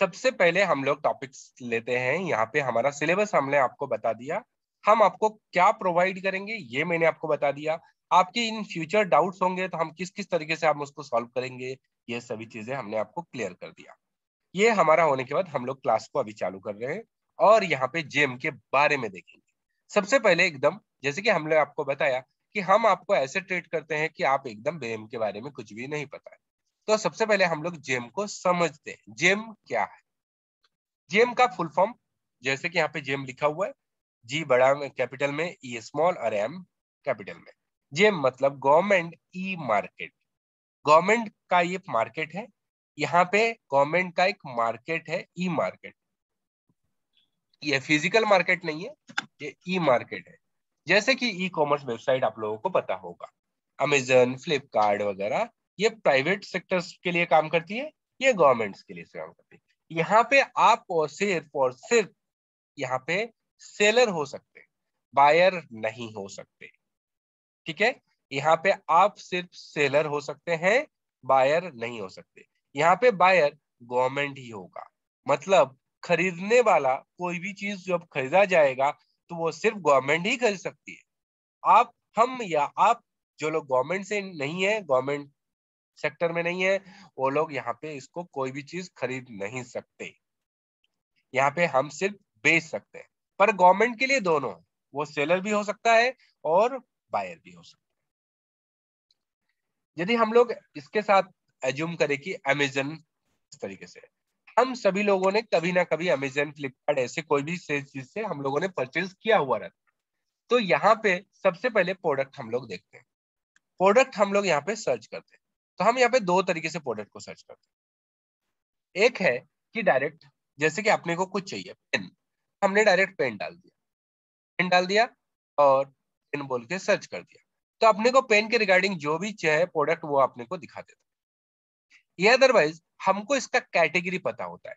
सबसे पहले हम लोग टॉपिक्स लेते हैं। यहाँ पे हमारा सिलेबस हमने आपको बता दिया। हम आपको क्या प्रोवाइड करेंगे, ये मैंने आपको बता दिया। आपके इन फ्यूचर डाउट्स होंगे तो हम किस किस तरीके से हम उसको सॉल्व करेंगे, ये सभी चीज़ें हमने आपको क्लियर कर दिया। ये हमारा होने के बाद हम लोग क्लास को अभी चालू कर रहे हैं और यहाँ पे जेम के बारे में देखेंगे। सबसे पहले एकदम, जैसे कि हमने आपको बताया कि हम आपको ऐसे ट्रीट करते हैं कि आप एकदम जेम के बारे में कुछ भी नहीं पता है। तो सबसे पहले हम लोग जेम को समझते हैं। जेम क्या है? जेम का फुल फॉर्म जैसे कि यहाँ पे जेम लिखा हुआ है जी बड़ा में कैपिटल में ई e स्मॉल और एम कैपिटल में। जेम मतलब गवर्नमेंट ई मार्केट गवर्नमेंट का ये मार्केट है, यहाँ पे गवर्नमेंट का एक मार्केट है ई मार्केट ये फ़िज़िकल मार्केट नहीं है, ये ई मार्केट है। जैसे कि ई कॉमर्स वेबसाइट आप लोगों को पता होगा। अमेजन फ्लिपकार्ट वगैरह ये प्राइवेट सेक्टर्स के लिए काम करती है, ये गवर्नमेंट्स के लिए काम करती है। यहाँ पे आप और सिर्फ़ और सिर्फ़ यहाँ पे सेलर हो सकते बायर नहीं हो सकते, ठीक है? यहाँ पे आप सिर्फ़ सेलर हो सकते हैं बायर नहीं हो सकते। यहाँ पे बायर गवर्नमेंट ही होगा। मतलब खरीदने वाला कोई भी चीज़ जब खरीदा जाएगा तो वो सिर्फ़ गवर्नमेंट ही खरीद सकती है। आप, हम या आप, जो लोग गवर्नमेंट से नहीं है गवर्नमेंट सेक्टर में नहीं है, वो लोग यहाँ पे इसको कोई भी चीज़ खरीद नहीं सकते। यहाँ पे हम सिर्फ़ बेच सकते हैं। पर गवर्नमेंट के लिए दोनों वो सेलर भी हो सकता है और बायर भी हो सकता है। यदि हम लोग इसके साथ एज्यूम करें कि अमेजन इस तरीके से हम सभी लोगों ने कभी ना कभी अमेजन फ्लिपकार्ट ऐसे कोई भी चीज़ से हम लोगों ने परचेज किया हुआ रहता तो यहाँ पे सबसे पहले प्रोडक्ट हम लोग देखते हैं। प्रोडक्ट हम लोग यहाँ पे सर्च करते हैं। तो हम यहाँ पे दो तरीके से प्रोडक्ट को सर्च करते हैं। एक है कि डायरेक्ट जैसे कि अपने को कुछ चाहिए पेन हमने डायरेक्ट पेन डाल दिया। पेन डाल दिया और पेन बोल के सर्च कर दिया। तो अपने को पेन के रिगार्डिंग जो भी चाहिए प्रोडक्ट वो अपने को दिखा देता है। ये अदरवाइज़ हमको इसका कैटेगरी पता होता है।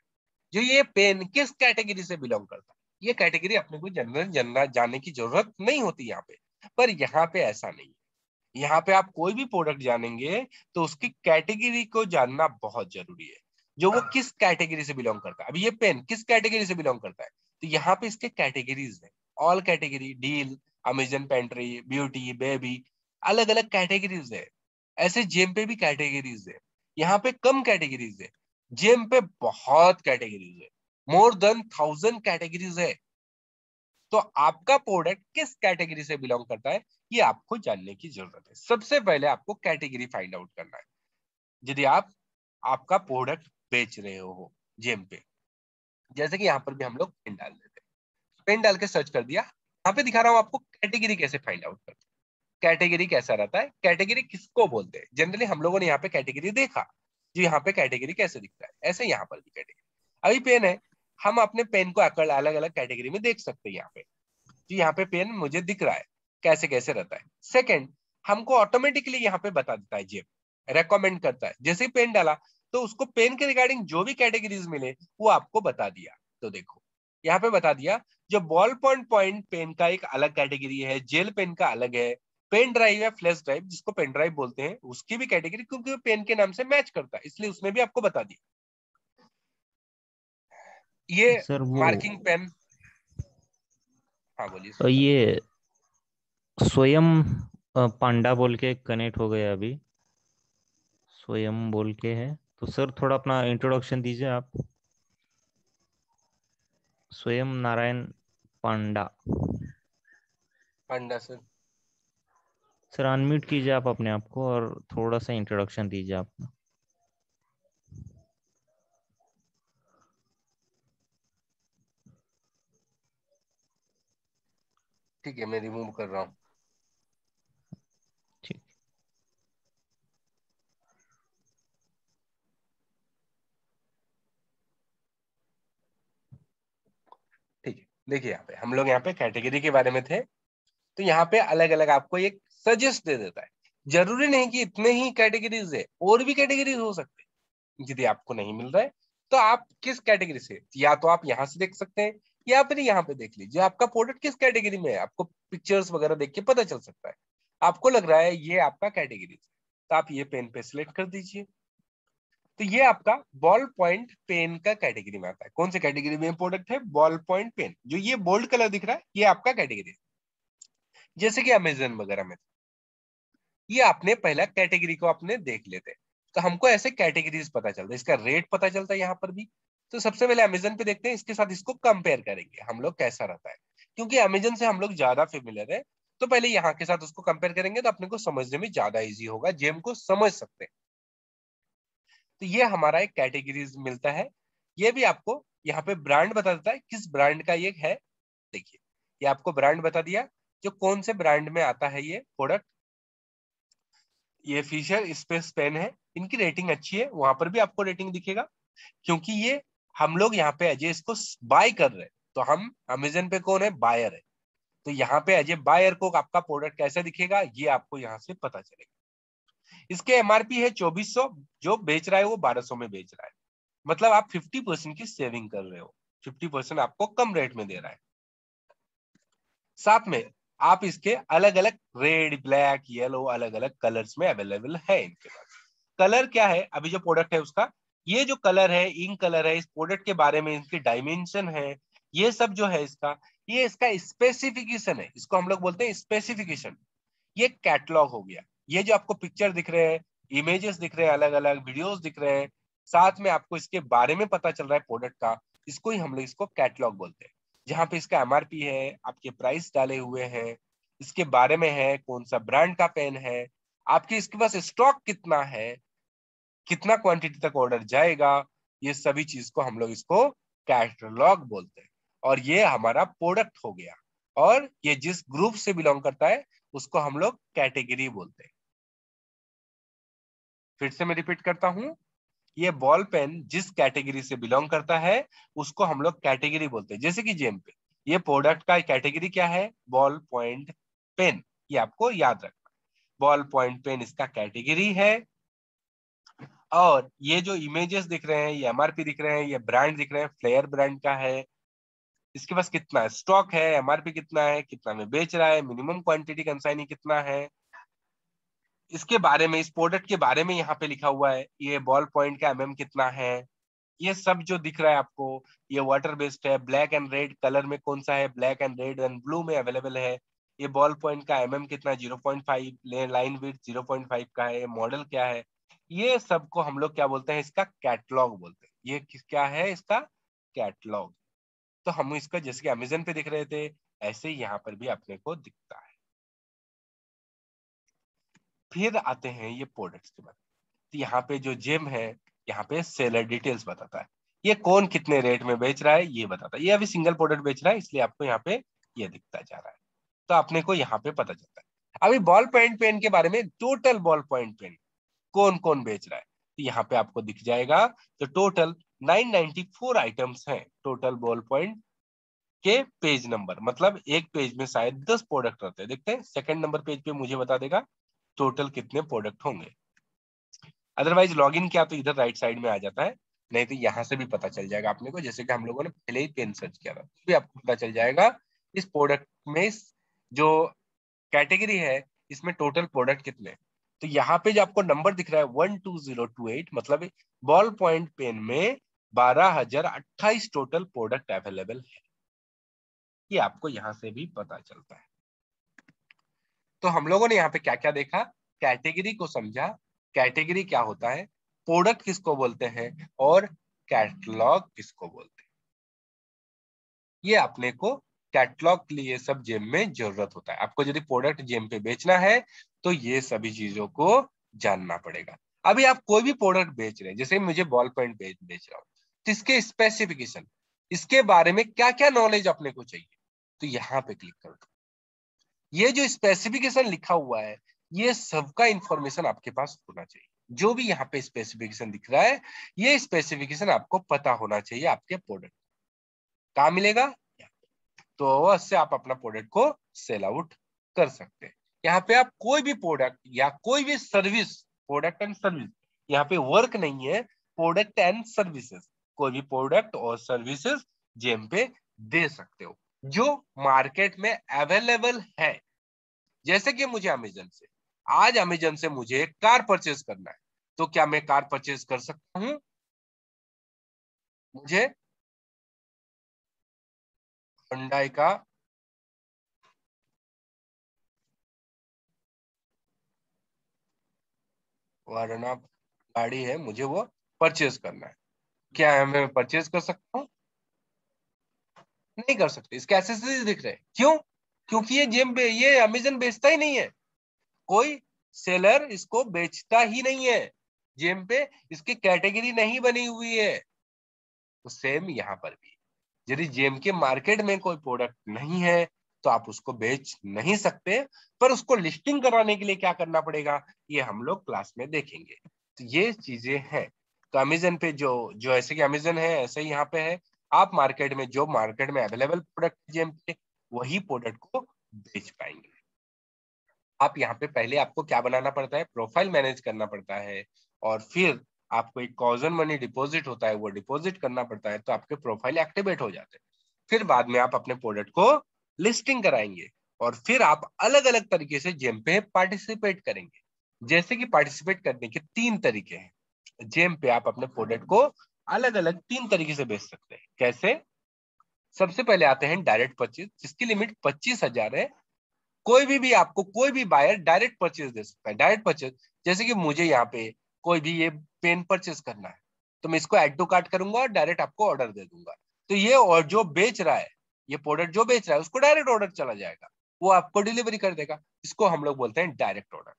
जो ये पेन किस कैटेगरी से बिलोंग करता है। ये कैटेगरी अपने को जनरल जानना, जानने की ज़रूरत नहीं होती यहाँ पे। पर यहाँ पे ऐसा नहीं है। यहाँ पे आप कोई भी प्रोडक्ट जानेंगे तो उसकी कैटेगरी को जानना बहुत ज़रूरी है। जो वो किस कैटेगरी से बिलोंग करता है। अभी ये पेन किस कैटेगरी से बिलोंग करता है? तो यहाँ पे इसके कैटेगरीज है। All category deal Amazon pantry beauty baby अलग अलग कैटेगरीज है। ऐसे जेम पे भी कैटेगरीज है। यहाँ पे कम कैटेगरीज है। जेम पे बहुत कैटेगरीज है। मोर देन थाउज़ेंड कैटेगरीज है। तो आपका प्रोडक्ट किस कैटेगरी से बिलोंग करता है? ये आपको जानने की ज़रूरत है। सबसे पहले आपको कैटेगरी फाइंड आउट करना है। यदि आप, आपका प्रोडक्ट बेच रहे हो जेम पे, जैसे कि यहाँ पर भी हम लोग पेन डाल देते पेन डाल के सर्च कर दिया, यहाँ पे दिखा रहा हूँ आपको कैटेगरी कैसे फाइंड आउट करते कैटेगरी कैसा रहता है? कैटेगरी किसको बोलते हैं? जनरली हम लोगों ने यहाँ पे कैटेगरी देखा जो यहाँ पे कैटेगरी कैसे दिखता है। ऐसे यहाँ पर भी कैटेगरी अभी पेन है। हम अपने पेन को अलग अलग कैटेगरी में देख सकते हैं यहाँ पे। जी यहाँ पे पेन मुझे दिख रहा है। कैसे कैसे रहता है। सेकेंड हमको ऑटोमेटिकली यहाँ पे बता देता है जेब रेकमेंड करता है। जैसे पेन डाला तो उसको पेन के रिगार्डिंग जो भी कैटेगरीज मिले वो आपको बता दिया। तो देखो यहाँ पे बता दिया जो बॉल पॉइंट पॉइंट पेन का एक अलग कैटेगरी है जेल पेन का अलग है पेन ड्राइव या फ्लैश ड्राइव जिसको पेन ड्राइव बोलते हैं उसकी भी कैटेगरी क्योंकि पेन के नाम से मैच करता है इसलिए उसने भी आपको बता दिया। ये मार्किंग पेन हाँ बोलिए। तो ये स्वयं पांडा बोल के कनेक्ट हो गया अभी। स्वयं बोल के है। तो सर थोड़ा अपना इंट्रोडक्शन दीजिए आप। Swayam Narayan Panda. Panda sir sir unmute कीजिए आप अपने आप को और थोड़ा सा इंट्रोडक्शन दीजिए आप। ठीक है मैं रिमूव कर रहा हूँ। देखिए यहाँ पे, हम लोग यहाँ पे कैटेगरी के बारे में थे तो यहाँ पे अलग अलग आपको एक सजेस्ट दे देता है। ज़रूरी नहीं कि इतने ही कैटेगरीज है, और भी कैटेगरीज हो सकते हैं, यदि आपको नहीं मिल रहा है तो आप किस कैटेगरी से, या तो आप यहाँ से देख सकते हैं, या फिर यहाँ पे देख लीजिए, आपका प्रोडक्ट किस कैटेगरी में है, आपको पिक्चर्स वगैरह देख के पता चल सकता है। आपको लग रहा है ये आपका कैटेगरी तो आप ये पेन पे सिलेक्ट कर दीजिए। तो ये आपका बॉल पॉइंट पेन का कैटेगरी में आता है। कौन से कैटेगरी में प्रोडक्ट है? बॉल पॉइंट पेन जो ये बोल्ड कलर दिख रहा है, ये आपका कैटेगरी है। जैसे कि अमेजन वगैरह में। ये आपने पहला कैटेगरी को आपने देख लेते तो हमको ऐसे कैटेगरीज पता चलता है। इसका रेट पता चलता है यहाँ पर भी। तो सबसे पहले अमेजन पे देखते हैं। इसके साथ इसको कंपेयर करेंगे। हम लोग कैसा रहता है। क्योंकि अमेजन से हम लोग ज़्यादा फेमिलियर है। तो पहले यहाँ के साथ उसको कंपेयर करेंगे तो अपने को समझने में ज़्यादा इजी होगा। जेम को समझ सकते हैं। तो ये हमारा एक कैटेगरीज मिलता है। ये भी आपको यहाँ पे ब्रांड बता देता है, किस ब्रांड का ये है। देखिए, ये आपको ब्रांड बता दिया जो कौन से ब्रांड में आता है ये प्रोडक्ट ये फीचर स्पेस पेन है। इनकी रेटिंग अच्छी है, वहाँ पर भी आपको रेटिंग दिखेगा। क्योंकि ये हम लोग यहाँ पे अजय इसको बाय कर रहे हैं। तो हम अमेजन पे कौन है? बायर है। तो यहाँ पे अजय बायर को आपका प्रोडक्ट कैसा दिखेगा, ये आपको यहाँ से पता चलेगा। इसके एमआरपी है 2400 जो बेच रहा है वो 1200 में बेच रहा है। मतलब आप 50 परसेंट की सेविंग कर रहे हो। 50 परसेंट आपको कम रेट में दे रहा है। साथ में आप इसके अलग अलग रेड ब्लैक येलो अलग अलग कलर्स में अवेलेबल है इनके पास। कलर क्या है? अभी जो प्रोडक्ट है उसका, ये जो कलर है इंक कलर है, इस प्रोडक्ट के बारे में इसकी डायमेंशन है, ये सब जो है इसका, ये इसका स्पेसिफिकेशन है। इसको हम लोग बोलते हैं स्पेसिफिकेशन ये कैटलॉग हो गया। ये जो आपको पिक्चर दिख रहे हैं इमेजेस दिख रहे हैं अलग अलग वीडियोस दिख रहे हैं, साथ में आपको इसके बारे में पता चल रहा है प्रोडक्ट का, इसको ही हम लोग इसको कैटलॉग बोलते हैं। जहाँ पे इसका एमआरपी है, आपके प्राइस डाले हुए हैं, इसके बारे में है, कौन सा ब्रांड का पेन है, आपके इसके पास स्टॉक कितना है, कितना क्वांटिटी तक ऑर्डर जाएगा, ये सभी चीज़ को हम लोग इसको कैटलॉग बोलते हैं। और ये हमारा प्रोडक्ट हो गया। और ये जिस ग्रुप से बिलोंग करता है, उसको हम लोग कैटेगरी बोलते हैं। फिर से मैं रिपीट करता हूँ। ये बॉल पेन जिस कैटेगरी से बिलोंग करता है, उसको हम लोग कैटेगरी बोलते हैं। जैसे कि जेम पे, ये प्रोडक्ट का कैटेगरी क्या है? बॉल पॉइंट पेन ये आपको याद रखना। बॉल पॉइंट पेन इसका कैटेगरी है। और ये जो इमेजेस दिख रहे हैं, ये एमआरपी दिख रहे हैं, ये ब्रांड दिख रहे हैं फ्लेयर ब्रांड का है। इसके पास कितना स्टॉक है एमआरपी कितना है, कितना में बेच रहा है मिनिमम क्वांटिटी कंसाइनी कितना है? इसके बारे में, इस प्रोडक्ट के बारे में यहाँ पे लिखा हुआ है, ये बॉल पॉइंट का एमएम कितना है? ये सब जो दिख रहा है आपको, ये वाटर बेस्ड है ब्लैक एंड रेड कलर में कौन सा है? Black and red and blue में अवेलेबल है। ये बॉल पॉइंट का एमएम कितना? Zero point five line with zero point five का है मॉडल क्या है? ये सबको हम लोग क्या बोलते हैं? इसका कैटलॉग बोलते हैं। ये क्या है? इसका कैटलॉग तो हम इसका, जैसे कि अमेजन पे दिख रहे थे, ऐसे यहाँ पर भी अपने को दिखता है। फिर आते हैं ये प्रोडक्ट्स के बारे तो यहाँ पे जो जेम है, यहाँ पे सेलर डिटेल्स बताता है। ये कौन कितने रेट में बेच रहा है, ये बताता है। ये अभी सिंगल प्रोडक्ट बेच रहा है, इसलिए आपको यहाँ पे ये दिखता जा रहा है। तो अपने को यहाँ पे पता चलता है। अभी बॉल पॉइंट पेन के बारे में टोटल बॉल पॉइंट पेन कौन कौन बेच रहा है? तो यहाँ पे आपको दिख जाएगा तो टोटल 994 आइटम्स हैं टोटल बॉल पॉइंट के पेज नंबर मतलब एक पेज में शायद 10 प्रोडक्ट रहते हैं। देखते हैं सेकंड नंबर पेज पे मुझे बता देगा। टोटल कितने प्रोडक्ट होंगे? अदरवाइज़ लॉग इन किया तो इधर राइट साइड में आ जाता है, नहीं तो यहाँ से भी पता चल जाएगा आपने को, जैसे कि हम लोगों ने पहले ही पेन सर्च किया था तो भी आपको पता चल जाएगा इस प्रोडक्ट में जो कैटेगरी है, इसमें टोटल प्रोडक्ट कितने तो यहाँ पे जो आपको नंबर दिख रहा है one two zero two eight मतलब बॉल पॉइंट पेन में बारह हज़ार अट्ठाईस टोटल प्रोडक्ट अवेलेबल है। ये आपको यहाँ से भी पता चलता है। तो हम लोगों ने यहाँ पे क्या क्या देखा? कैटेगरी को समझा। कैटेगरी क्या होता है? प्रोडक्ट किसको बोलते हैं? और कैटलॉग किसको बोलते हैं? ये अपने को कैटलॉग के लिए सब जेम में ज़रूरत होता है। आपको यदि प्रोडक्ट जेम पे बेचना है तो ये सभी चीज़ों को जानना पड़ेगा। अभी आप कोई भी प्रोडक्ट बेच रहे हैं, जैसे मुझे बॉल पॉइंट बेच बेच रहा हूँ तो इसके स्पेसिफिकेशन इसके बारे में क्या क्या नॉलेज अपने को चाहिए तो यहाँ पे क्लिक कर दो। ये जो स्पेसिफिकेशन लिखा हुआ है, ये सबका इंफॉर्मेशन आपके पास होना चाहिए। जो भी यहाँ पे स्पेसिफिकेशन दिख रहा है, ये स्पेसिफिकेशन आपको पता होना चाहिए आपके प्रोडक्ट कहा मिलेगा? तो उससे आप अपना प्रोडक्ट को सेल आउट कर सकते हैं। यहाँ पे आप कोई भी प्रोडक्ट या कोई भी सर्विस प्रोडक्ट एंड सर्विस यहाँ पे वर्क नहीं है प्रोडक्ट एंड सर्विसेज़ कोई भी प्रोडक्ट और सर्विसेज़ जेम पे दे सकते हो। जो मार्केट में अवेलेबल है, जैसे कि मुझे अमेजन से। आज अमेजन से मुझे एक कार परचेज करना है। तो क्या मैं कार परचेज कर सकता हूँ? मुझे हुंडई का वरना गाड़ी है, मुझे वो परचेज करना है। क्या है मैं परचेज कर सकता हूँ? नहीं कर सकते, इसके एसेसरीज दिख रहे। क्यों? क्योंकि ये जेम ये अमेजन बेचता ही नहीं है। कोई सेलर इसको बेचता ही नहीं है। जेम पे इसकी कैटेगरी नहीं बनी हुई है। तो सेम यहाँ पर भी। यदि जेम के मार्केट में कोई प्रोडक्ट नहीं है तो आप उसको बेच नहीं सकते। पर उसको लिस्टिंग कराने के लिए क्या करना पड़ेगा? ये हम लोग क्लास में देखेंगे। तो ये चीज़ें हैं। तो अमेजन पे जो जो ऐसे कि अमेजन है, ऐसे यहाँ पे है। आप मार्केट में जो मार्केट में अवेलेबल प्रोडक्ट जेम पे वही प्रोडक्ट को बेच पाएँगे। आप यहाँ पे पहले आपको क्या बनाना पड़ता है? प्रोफ़ाइल मैनेज करना पड़ता है और फिर आपको एक कॉजन मनी डिपॉजिट होता है, वो डिपॉजिट करना पड़ता है तो आपके प्रोफ़ाइल एक्टिवेट हो जाते हैं। फिर बाद में आप अपने प्रोडक्ट को लिस्टिंग कराएँगे और फिर आप अलग अलग तरीके से जेम पे पार्टिसिपेट करेंगे। जैसे कि पार्टिसिपेट करने के तीन तरीके हैं। जेम पे आप अपने प्रोडक्ट को अलग अलग तीन तरीके से बेच सकते हैं। कैसे? सबसे पहले आते हैं डायरेक्ट परचेज, जिसकी लिमिट पच्चीस हज़ार है। कोई भी भी आपको कोई भी बायर डायरेक्ट परचेज दे सकता है। डायरेक्ट परचेज, जैसे कि मुझे यहाँ पे कोई भी ये पेन परचेज करना है तो मैं इसको एड टू कार्ट करूँगा और डायरेक्ट आपको ऑर्डर दे दूँगा। तो ये और जो बेच रहा है, ये प्रोडक्ट जो बेच रहा है, उसको डायरेक्ट ऑर्डर चला जाएगा। वो आपको डिलीवरी कर देगा। इसको हम लोग बोलते हैं डायरेक्ट ऑर्डर।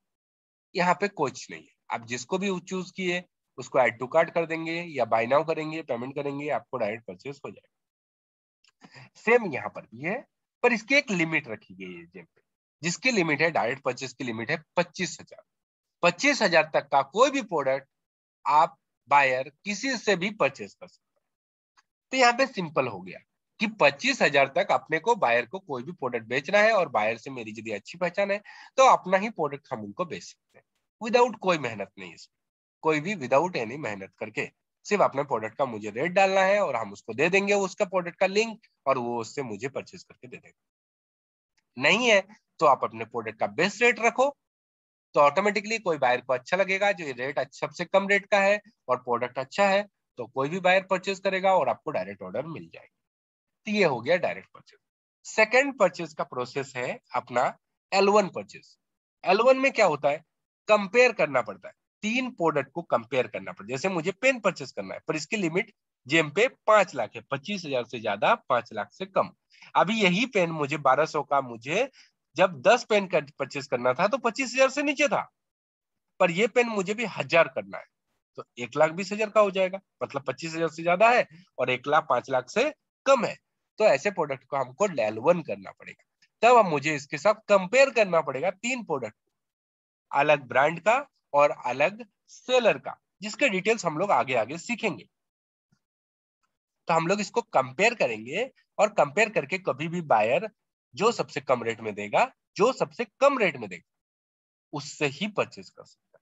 यहाँ पे कुछ नहीं है। आप जिसको भी चूज़ किए उसको एड टू कार्ट कर देंगे या बाय नाउ करेंगे पेमेंट करेंगे, आपको डायरेक्ट परचेज हो जाएगा। सेम यहाँ पर भी है, पर इसकी एक लिमिट रखी गई है जेम पे। जिसकी लिमिट है डायरेक्ट परचेज की लिमिट है पच्चीस हज़ार। पच्चीस हज़ार तक का कोई भी प्रोडक्ट आप बायर किसी से भी परचेज कर सकते हैं। तो यहाँ पे सिंपल हो गया कि पच्चीस हज़ार तक अपने को बायर को कोई भी प्रोडक्ट बेचना है और बायर से मेरी यदि अच्छी पहचान है तो अपना ही प्रोडक्ट हम उनको बेच सकते हैं। विदाउट कोई मेहनत नहीं इसमें। कोई भी विदाउट एनी मेहनत करके। सिर्फ़ अपने प्रोडक्ट का मुझे रेट डालना है और हम उसको दे देंगे उसका प्रोडक्ट का लिंक और वो उससे मुझे परचेज करके दे देगा। नहीं है तो आप अपने प्रोडक्ट का बेस्ट रेट रखो तो ऑटोमेटिकली कोई बायर को अच्छा लगेगा जो रेट अच्छा सबसे कम रेट का है और प्रोडक्ट अच्छा है तो कोई भी बायर परचेज करेगा और आपको डायरेक्ट ऑर्डर मिल जाएगा। तो ये हो गया डायरेक्ट परचेज सेकेंड परचेज का प्रोसेस है अपना L one purchase L one में क्या होता है? कंपेयर करना पड़ता है। तीन प्रोडक्ट को कंपेयर करना पड़ता जैसे मुझे पेन परचेज करना है, पर इसकी लिमिट जेम पे पाँच लाख है, पच्चीस हज़ार से ज़्यादा, पाँच लाख से कम। अभी यही पेन मुझे बारह सौ का, मुझे जब दस पेन का परचेज करना था तो पच्चीस हज़ार से नीचे था। पर ये पेन मुझे भी हज़ार करना है तो एक लाख बीस हज़ार का हो जाएगा। मतलब पच्चीस हज़ार से ज़्यादा है और एक लाख, पाँच लाख से कम है। तो ऐसे प्रोडक्ट को हमको लेल वन करना पड़ेगा। तब अब मुझे इसके साथ कंपेयर करना पड़ेगा तीन प्रोडक्ट अलग ब्रांड का और अलग सेलर का, जिसके डिटेल्स हम लोग आगे आगे सीखेंगे। तो हम लोग इसको कंपेयर करेंगे और कंपेयर करके कभी भी बायर जो सबसे कम रेट में देगा, जो सबसे कम रेट में देगा, उससे ही परचेज कर सकता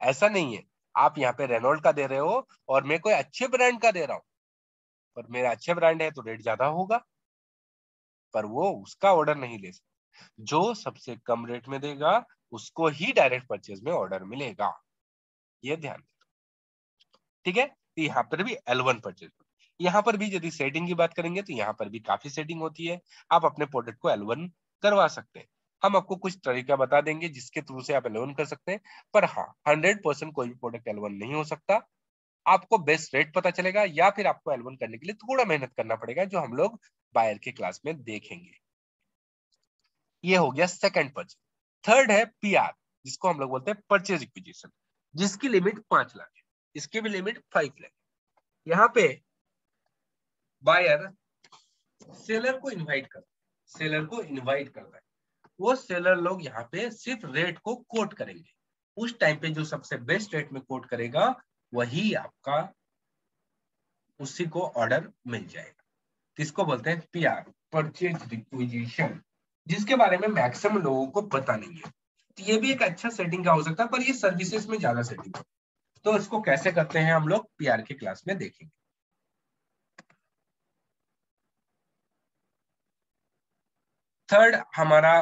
है। ऐसा नहीं है। आप यहाँ पे रेनोल्ड का दे रहे हो और मैं कोई अच्छे ब्रांड का दे रहा हूँ, पर मेरा अच्छे ब्रांड है तो रेट ज़्यादा होगा, पर वो उसका ऑर्डर नहीं ले सकता। जो सबसे कम रेट में देगा उसको ही डायरेक्ट परचेज में ऑर्डर मिलेगा। ये ध्यान ठीक है? तो यहाँ पर भी एल वन परचेज यहाँ पर भी यदि सेटिंग की बात करेंगे तो यहाँ पर भी काफ़ी सेटिंग होती है। आप अपने प्रोडक्ट को एल वन करवा सकते हैं। हम आपको कुछ तरीका बता देंगे जिसके थ्रू से आप एल कर सकते हैं। पर हाँ हंड्रेड परसेंट कोई भी प्रोडक्ट एल नहीं हो सकता। आपको बेस्ट रेट पता चलेगा या फिर आपको एल करने के लिए थोड़ा मेहनत करना पड़ेगा, जो हम लोग बायर के क्लास में देखेंगे। ये हो गया सेकंड परचेज थर्ड है पीआर जिसको हम लोग बोलते हैं परचेज इक्विजिशन जिसकी लिमिट पाँच लाख है। इसकी भी लिमिट फाइव लाख यहाँ पे बायर सेलर को इनवाइट कर सेलर को इनवाइट करता है। वो सेलर लोग यहाँ पे सिर्फ़ रेट को कोट करेंगे। उस टाइम पे जो सबसे बेस्ट रेट में कोट करेगा, वही आपका उसी को ऑर्डर मिल जाएगा। किसको बोलते हैं? पीआर परचेज रिक्विजिशन जिसके बारे में मैक्सिमम लोगों को पता नहीं है। तो ये भी एक अच्छा सेटिंग का हो सकता है, पर ये सर्विसेज़ में ज़्यादा सेटिंग है। तो इसको कैसे करते हैं हम लोग? पीआर के क्लास में देखेंगे। थर्ड हमारा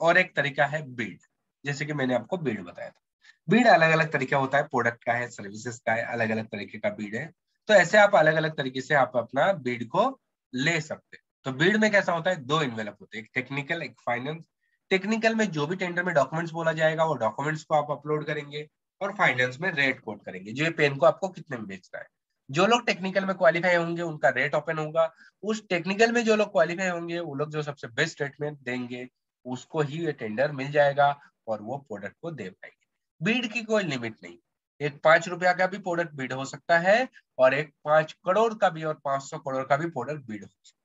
और एक तरीका है बिल्ड जैसे कि मैंने आपको बिल्ड बताया था। बीड अलग अलग तरीका होता है। प्रोडक्ट का है सर्विसेज़ का है अलग अलग तरीके का बीड है। तो ऐसे आप अलग अलग तरीके से आप अपना बीड को ले सकते तो बीड में कैसा होता है? दो इन्वेलप होते हैं, एक टेक्निकल एक फाइनेंस टेक्निकल में जो भी टेंडर में डॉक्यूमेंट्स बोला जाएगा, वो डॉक्यूमेंट्स को आप अपलोड करेंगे और फाइनेंस में रेट कोट करेंगे, जो ये पेन को आपको कितने में बेच रहा है। जो लोग टेक्निकल में क्वालिफाई होंगे, उनका रेट ओपन होगा। उस टेक्निकल में जो लोग क्वालिफाई होंगे, वो लोग जो सबसे बेस्ट रेट में देंगे, उसको ही ये टेंडर मिल जाएगा और वो प्रोडक्ट को दे पाएँगे। बीड की कोई लिमिट नहीं। एक पाँच रुपया का भी प्रोडक्ट बीड हो सकता है और एक पाँच करोड़ का भी और पाँच सौ करोड़ का भी प्रोडक्ट बीड हो सकता है।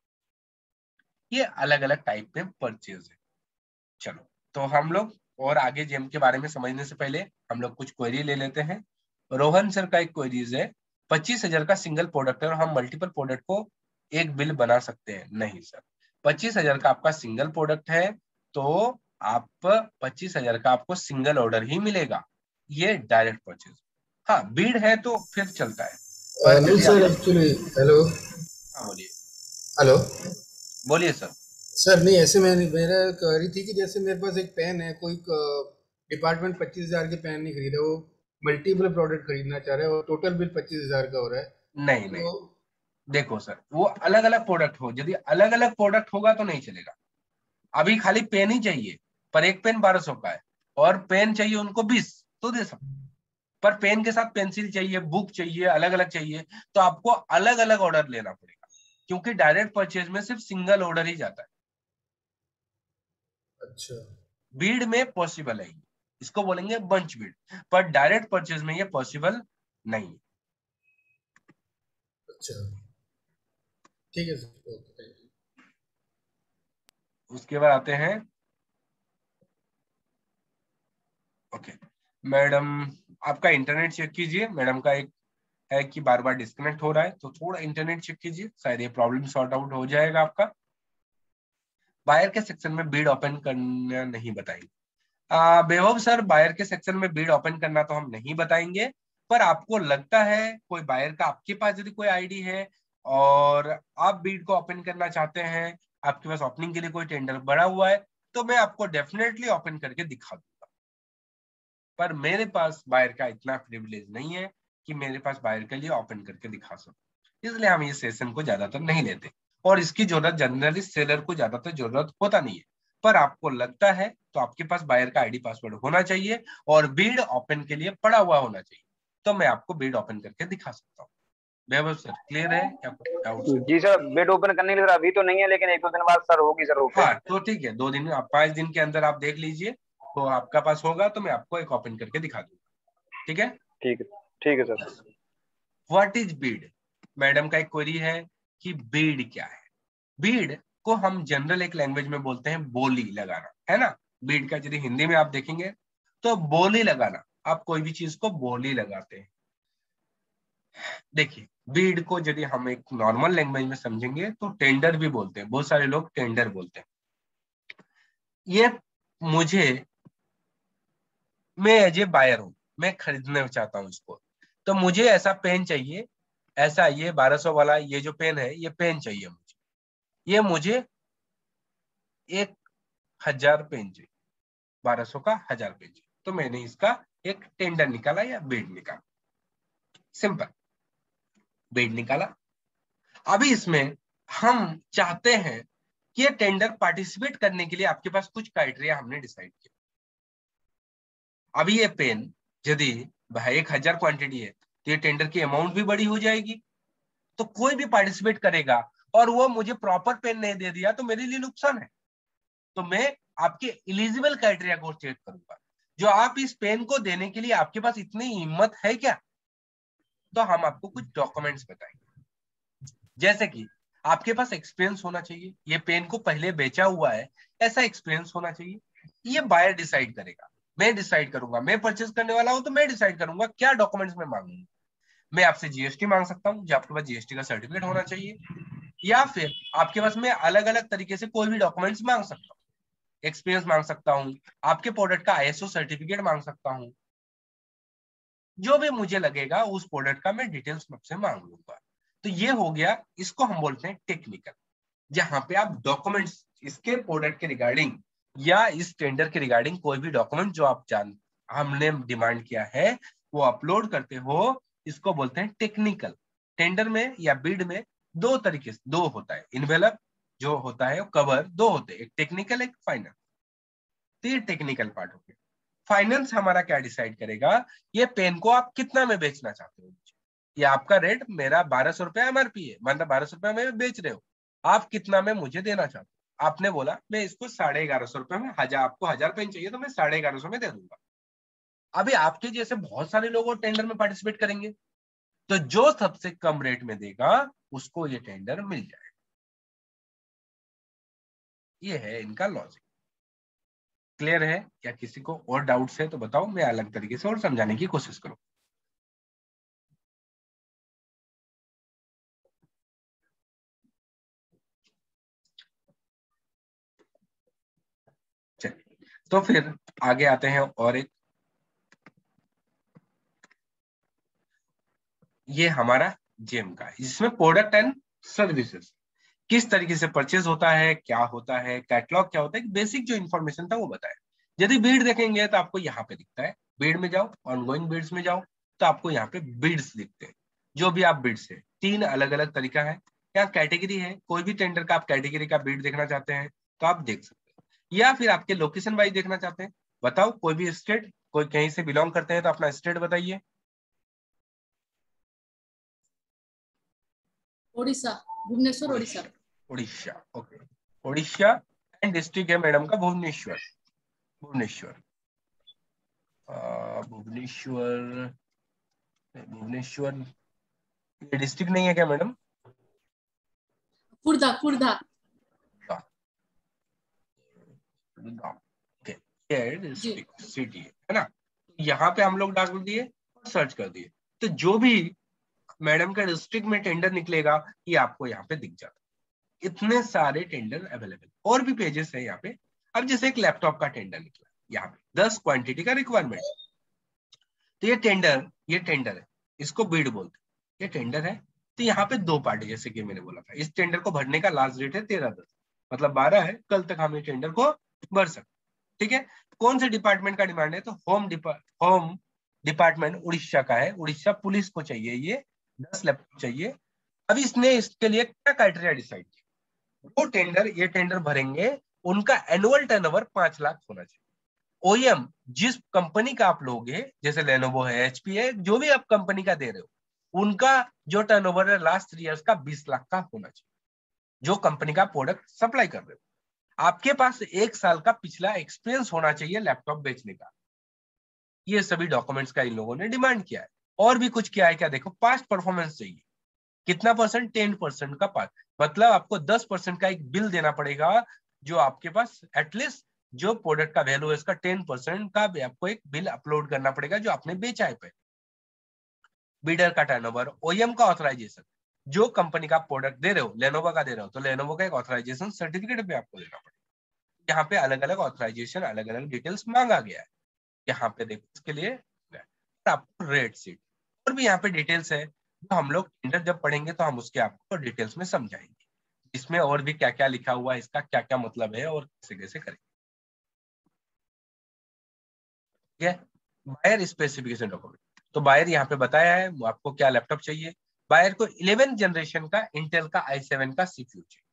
ये अलग अलग टाइप में परचेज है। चलो तो हम लोग और आगे जेम के बारे में समझने से पहले हम लोग कुछ क्वेरी ले लेते हैं। रोहन सर का एक क्वेरीज है पच्चीस हज़ार का सिंगल प्रोडक्ट है और हम मल्टीपल प्रोडक्ट को एक बिल बना सकते हैं। नहीं सर पच्चीस हज़ार का आपका सिंगल प्रोडक्ट है तो आप पच्चीस हज़ार का आपको सिंगल ऑर्डर ही मिलेगा। ये डायरेक्ट परचेज हाँ बीड है तो फिर चलता है। एक्चुअली हेलो हाँ बोलिए। हेलो बोलिए सर। सर नहीं ऐसे मैं मेरा कह रही थी कि जैसे मेरे पास एक पेन है कोई डिपार्टमेंट पच्चीस हज़ार के पेन नहीं खरीदा वो मल्टीपल प्रोडक्ट खरीदना चाह रहे हैं और टोटल बिल पच्चीस हज़ार का हो रहा है। नहीं नहीं। तो, देखो सर वो अलग अलग प्रोडक्ट हो यदि अलग अलग प्रोडक्ट होगा तो नहीं चलेगा। अभी खाली पेन ही चाहिए पर एक पेन बारह सौ का है और पेन चाहिए उनको बीस तो दे सकते पर पेन के साथ पेंसिल चाहिए बुक चाहिए अलग अलग चाहिए तो आपको अलग अलग ऑर्डर लेना पड़ेगा। क्योंकि डायरेक्ट परचेज में सिर्फ़ सिंगल ऑर्डर ही जाता है। अच्छा। बीड में पॉसिबल है इसको बोलेंगे बंच बीड पर डायरेक्ट परचेज में ये पॉसिबल नहीं अच्छा। ठीक है सर उसके बाद आते हैं। ओके मैडम आपका इंटरनेट चेक कीजिए। मैडम का एक है कि बार बार डिस्कनेक्ट हो रहा है तो थोड़ा इंटरनेट चेक कीजिए, शायद ये प्रॉब्लम सॉर्ट आउट हो जाएगा आपका। बायर के सेक्शन में बीड ओपन करना नहीं बताएँगे। बेहब सर बायर के सेक्शन में बीड ओपन करना तो हम नहीं बताएँगे, पर आपको लगता है कोई बायर का, आपके पास यदि कोई आईडी है, और आप बीड को ओपन करना चाहते हैं, आपके पास ओपनिंग के लिए कोई टेंडर बड़ा हुआ है तो मैं आपको डेफिनेटली ओपन करके दिखा दूँगा। पर मेरे पास बायर का इतना प्रिविलेज नहीं है कि मेरे पास बायर के लिए ओपन करके दिखा सकूँ। इसलिए हम ये सेशन को ज़्यादातर नहीं लेते। और इसकी ज़रूरत जनरली सेलर को ज़्यादातर ज़रूरत होता नहीं है। पर आपको लगता है तो आपके पास बायर का आईडी पासवर्ड होना चाहिए और बीड ओपन के लिए पड़ा हुआ होना चाहिए। तो मैं आपको बीड ओपन करके दिखा सकता हूँ। सर क्लियर है? क्या जी सर बेड ओपन करने के लिए अभी तो नहीं है लेकिन एक दो दिन बाद सर होगी सर हाँ तो ठीक है दो दिन पाँच दिन के अंदर आप देख लीजिए। तो आपका पास होगा तो मैं आपको एक ओपन करके दिखा दूँगा। ठीक है? ठीक है। ठीक है sir. What is bid madam का एक क्वेरी है कि बीड क्या है? बीड को हम जनरल एक लैंग्वेज में बोलते हैं बोली लगाना, है ना? बीड का यदि हिंदी में आप देखेंगे तो बोली लगाना, आप कोई भी चीज़ को बोली लगाते हैं। देखिए बीड को यदि हम एक नॉर्मल लैंग्वेज में समझेंगे तो टेंडर भी बोलते हैं, बहुत सारे लोग टेंडर बोलते हैं। ये मुझे, मैं एज ए बायर हूँ, मैं खरीदना चाहता हूँ इसको। तो मुझे ऐसा पेन चाहिए, ऐसा ये 1200 वाला, ये जो पेन है, ये पेन चाहिए मुझे। ये मुझे एक हज़ार पेन चाहिए। 1200 का हज़ार पेन चाहिए। तो मैंने इसका एक टेंडर निकाला या बेड निकाला। सिंपल। बेड निकाला। अभी इसमें हम चाहते हैं कि ये टेंडर पार्टिसिपेट करने के लिए आपके पास कुछ क्राइटेरिया हमने डिसाइड किया। अभी ये पेन यदि भाई, एक हज़ार क्वांटिटी है तो ये टेंडर की अमाउंट भी बड़ी हो जाएगी। तो कोई भी पार्टिसिपेट करेगा और वो मुझे प्रॉपर पेन नहीं दे दिया तो मेरे लिए नुकसान है। तो मैं आपके इलिजिबल क्राइटेरिया को चेक करूँगा। जो आप इस पेन को देने के लिए आपके पास इतनी हिम्मत है क्या? तो हम आपको कुछ डॉक्यूमेंट्स बताएँगे। जैसे कि आपके पास एक्सपीरियंस होना चाहिए। ये पेन को पहले बेचा हुआ है, ऐसा एक्सपीरियंस होना चाहिए। ये बायर डिसाइड करेगा। मैं डिसाइड करूँगा। मैं परचेज करने वाला हूँ तो मैं डिसाइड करूँगा, क्या डॉक्यूमेंट्स में मांगूँगा? मैं आपसे जीएसटी मांग सकता हूँ, जो आपके पास जीएसटी का सर्टिफिकेट होना चाहिए। या फिर आपके पास मैं अलग अलग तरीके से कोई भी डॉक्यूमेंट्स मांग सकता हूँ। एक्सपीरियंस मांग सकता हूँ, आपके प्रोडक्ट का आईएसओ सर्टिफिकेट मांग सकता हूँ। जो भी मुझे लगेगा, उस प्रोडक्ट का मैं डिटेल्स से मांग लूँगा। तो ये हो गया, इसको हम बोलते हैं टेक्निकल जहाँ पे आप डॉक्यूमेंट्स इसके प्रोडक्ट के रिगार्डिंग या इस टेंडर के रिगार्डिंग कोई भी डॉक्यूमेंट जो आप जान, हमने डिमांड किया है, वो अपलोड करते हो, इसको बोलते हैं टेक्निकल टेंडर में या बिड में दो तरीके से, दो होता है। इन्वेलप जो होता है कवर दो होते हैं। एक टेक्निकल एक फाइनेंस तो ये टेक्निकल पार्ट हो गया। फाइनेंस हमारा क्या डिसाइड करेगा? ये पेन को आप कितना में बेचना चाहते हो? ये आपका रेट मेरा बारह सौ रुपया एमआरपी है। मतलब बारह सौ रुपया में बेच रहे हो। आप कितना में मुझे देना चाहते हो? आपने बोला, मैं इसको साढ़े ग्यारह सौ रुपये में, हज़ार, आपको हज़ार पेन चाहिए तो मैं साढ़े ग्यारह सौ में दे दूँगा। अभी आपके जैसे बहुत सारे लोग टेंडर में पार्टिसिपेट करेंगे। तो जो सबसे कम रेट में देगा, उसको ये टेंडर मिल जाएगा ये है इनका लॉजिक। क्लियर है? क्या किसी को और डाउट्स है तो बताओ, मैं अलग तरीके से और समझाने की कोशिश करूँ। तो फिर आगे आते हैं और एक ये हमारा जेम का जिसमें प्रोडक्ट एंड सर्विसेज़ किस तरीके से परचेज होता है, क्या होता है कैटलॉग क्या होता है बेसिक जो इन्फॉर्मेशन था वो बताया। यदि बीड देखेंगे तो आपको यहाँ पे दिखता है बीड में जाओ ऑनगोइंग बीड्स में जाओ तो आपको यहाँ पे बीड्स दिखते हैं। जो भी आप बीड्स है, तीन अलग अलग तरीका है यहाँ कैटेगरी है, कोई भी टेंडर का आप कैटेगरी का बीड देखना चाहते हैं तो आप देख सकते या फिर आपके लोकेशन वाइज देखना चाहते हैं बताओ कोई भी स्टेट कोई कहीं से बिलोंग करते हैं तो अपना स्टेट बताइए। Odisha Bhubaneswar Odisha Odisha. Okay Odisha and district है मैडम का भुवनेश्वर भुवनेश्वर। भुवनेश्वर भुवनेश्वर ये डिस्ट्रिक्ट नहीं है क्या मैडम खुर्दा खुर्दा। सिटी है ना? यहाँ पे हम लोग डाल दिए और सर्च कर दिए। तो जो भी मैडम का डिस्ट्रिक्ट में टेंडर निकलेगा ये आपको यहाँ पे दिख जाता इतने सारे टेंडर अवेलेबल और भी पेजेस है यहाँ पे। अब जैसे एक लैपटॉप का टेंडर निकला यहाँ पे दस क्वांटिटी का रिक्वायरमेंट तो ये टेंडर ये टेंडर है। इसको बीड बोलते ये टेंडर है। तो यहाँ पे दो पार्टी जैसे कि मैंने बोला था। इस टेंडर को भरने का लास्ट डेट है तेरह दस। मतलब बारह है कल तक हम ये टेंडर को भर सकते ठीक है? कौन से डिपार्टमेंट का डिमांड है? तो home depart home department Orissa का है। उड़ीसा पुलिस को चाहिए ये, दस लैपटॉप चाहिए। अब इसने इसके लिए क्या क्राइटेरिया डिसाइड किया? वो टेंडर ये टेंडर भरेंगे। उनका एनुअल टर्नओवर पाँच लाख होना चाहिए। ओएम जिस कंपनी का आप लोगे, जैसे लेनोवो है एचपी है, जो भी आप कंपनी का दे रहे हो, उनका जो टर्नओवर है लास्ट थ्री इयर्स का बीस लाख का होना चाहिए। जो कंपनी का प्रोडक्ट सप्लाई कर रहे हो। आपके पास एक साल का पिछला एक्सपीरियंस होना चाहिए लैपटॉप बेचने का। ये सभी डॉक्यूमेंट्स का इन लोगों ने डिमांड किया है। और भी कुछ किया है क्या? देखो पास्ट परफॉर्मेंस चाहिए। कितना परसेंट टेन परसेंट का पास मतलब आपको दस परसेंट का एक बिल देना पड़ेगा जो आपके पास एटलीस्ट जो प्रोडक्ट का वैल्यू है इसका टेन परसेंट का आपको एक बिल अपलोड करना पड़ेगा जो आपने बेचा है पे बीडर का टर्नओवर ओएम का ऑथराइजेशन जो कंपनी का प्रोडक्ट दे रहे हो लेनोवा का दे रहे हो तो लेनोवा का एक ऑथराइजेशन सर्टिफिकेट भी आपको देना पड़ेगा। यहाँ पे अलग अलग ऑथराइजेशन अलग अलग डिटेल्स मांगा गया है। यहाँ पे देखो, इसके लिए आपको रेट सीट और भी यहाँ पे डिटेल्स है तो हम लोग टेंडर जब पढ़ेंगे तो हम उसके आपको डिटेल्स में समझाएँगे। इसमें और भी क्या क्या लिखा हुआ है, इसका क्या क्या मतलब है, और कैसे कैसे करेंगे ठीक है? बायर स्पेसिफिकेशन डॉक्यूमेंट तो बायर यहाँ पे बताया है, आपको क्या लैपटॉप चाहिए? बायर को इलेवन जनरेशन का इंटेल का आई सेवन का सीपीयू चाहिए।